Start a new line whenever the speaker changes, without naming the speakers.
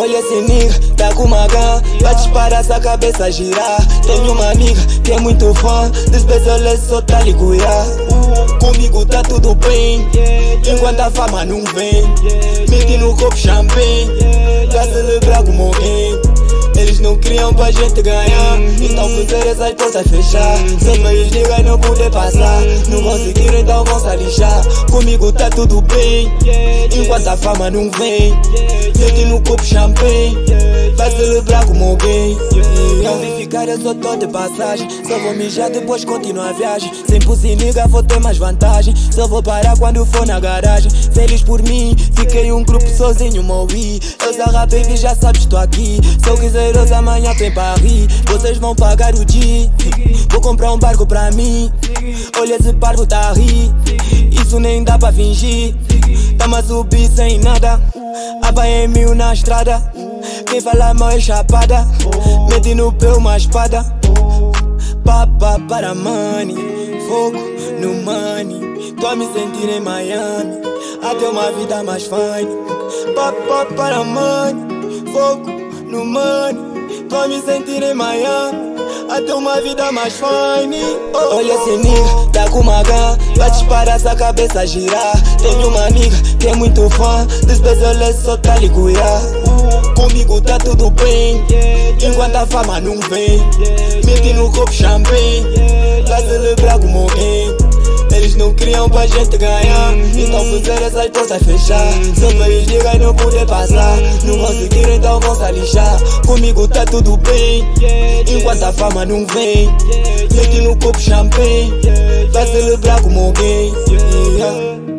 Olha esse nigga, tá com uma gun Vai disparar essa cabeça girar Tenho uma amiga que é muito fã Despeja só tá Comigo tá tudo bem Enquanto a fama não vem. Mete no copo champanhe Pra celebrar como alguém criam pra gente ganhar. Então fizeram essas portas fechar. Sem meios niggas não poder passar. Não conseguiram então vão se Comigo tá tudo bem. Enquanto a fama não vem. Mete no copo champanhe Vai celebrar como alguém Não vim ficar, eu só tô de passagem. Só vou mijar depois continuar a viagem. Sem nigga vou ter mais vantagem. Só vou parar quando for na garagem. Feliz por mim, fiquei um grupo sozinho, morri Eu Zara baby já sabes, tô aqui. Se eu quiser amanhã tem Paris. Vocês vão pagar o dia. Vou comprar um barco pra mim. Olha esse parvo tá a Isso nem dá pra fingir. Tamo a subir sem nada. Aba em mil na estrada Quem fala mal é chapada Mete no pé uma espada. Papa para money Fogo no money. Tô a me sentir em Miami Até uma vida mais fine. Papa para money Fogo no money. Tô a me sentir em Miami até uma vida mais fine. Oh, Olha esse nigga, tá com uma gun Vai disparar essa cabeça girar. Tenho uma amiga que é muito fã. Despeja só tá Comigo Enquanto a fama não vem Mete no copo champanhe Vai celebrar como alguém eles não criam pra gente ganhar Então fizeram essas portas fechar pra eles niggas não poder passar Não conseguiram então vão se lixar Comigo tá tudo bem Enquanto a fama não vem Mete no copo champanhe Vai celebrar como alguém yeah.